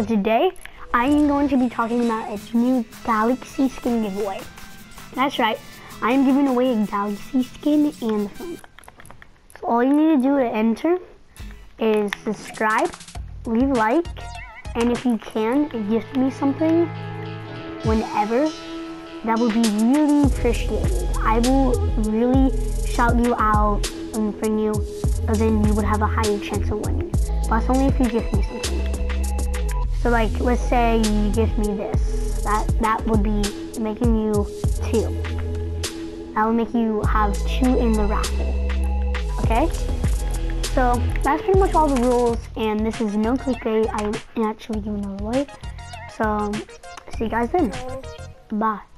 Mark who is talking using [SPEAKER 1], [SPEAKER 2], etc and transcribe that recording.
[SPEAKER 1] So today, I am going to be talking about its new Galaxy skin giveaway. That's right, I am giving away a Galaxy skin and the phone. So all you need to do to enter is subscribe, leave a like, and if you can, gift me something whenever. That would be really appreciated. I will really shout you out and bring you, and then you would have a higher chance of winning. But that's only if you gift me something. So like, let's say you give me this. That that would be making you two. That would make you have two in the raffle. Okay? So that's pretty much all the rules, and this is no clickbait. I actually giving it way. So see you guys then. Bye.